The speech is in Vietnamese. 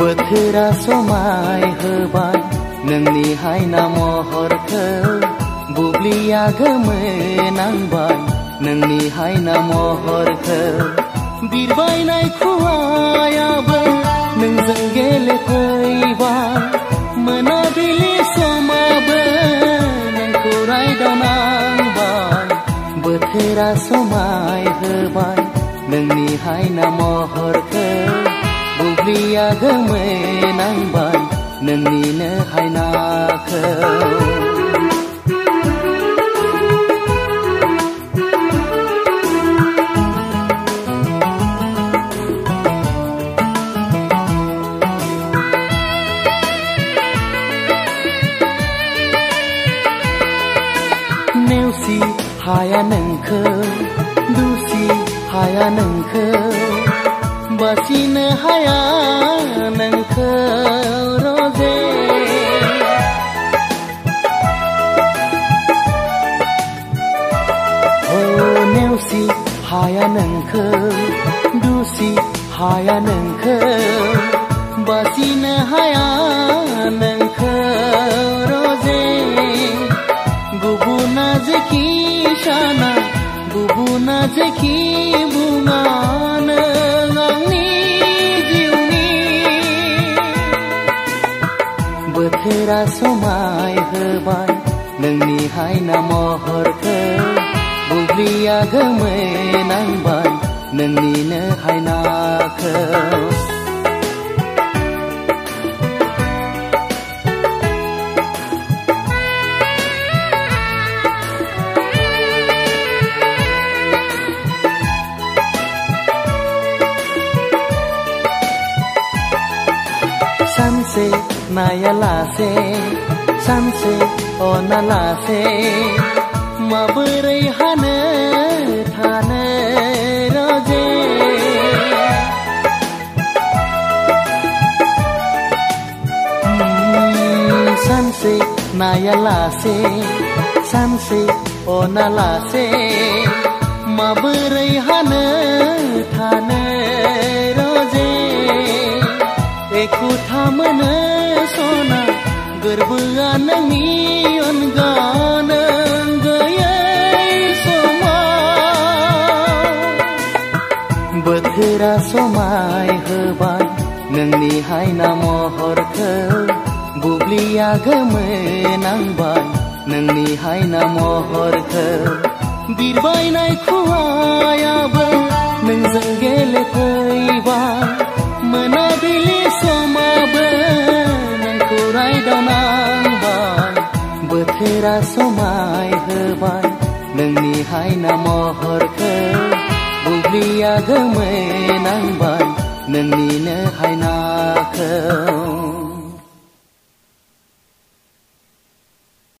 बोथोरा समाय होबाय नोंनि हायना महरखौ बुब्लिया गोमोनांबाय नोंनि हायना महरखौ बिरबायनाय खुवायाबो नोंजों गेलेफैबाय मोनाबिलि समाबो नोंखौ रायदावनांबाय बोथोरा समाय होबाय नोंनि हायना महरखौ Viagame à, nangban nangina haina khau haya à nâng khơ, du si haya à nâng khơ. basine hayal engkau roze Oh neusi hayal engkau dusi hayal engkau basine hayal engkau roze Gubuna zekişana Gubuna zekişana mai herbai nangni hai namo horke bulriya bay, nangbai nangni ne hai nakau नया लासे सानसे अना लासे माबोरै हानो थानो रजे। हम्म, सानसे नाया लासे सानसे अना लासे एखुथा मोनो सना गोरबोआ नोंनि अनगा नों गैयै समाव बोथोरा समाय होबाय नोंनि हायना महरखौ बुब्लिया गोमोनांबाय नोंनि हायना महरखौ बिरबायनाय खुवायाबो नोंजों गेलेफैबाय बोथोरा समाय होबाय नोंनि हायना महरखौ बुब्लिया गोमोनांबाय नोंनिनो हायनाखौ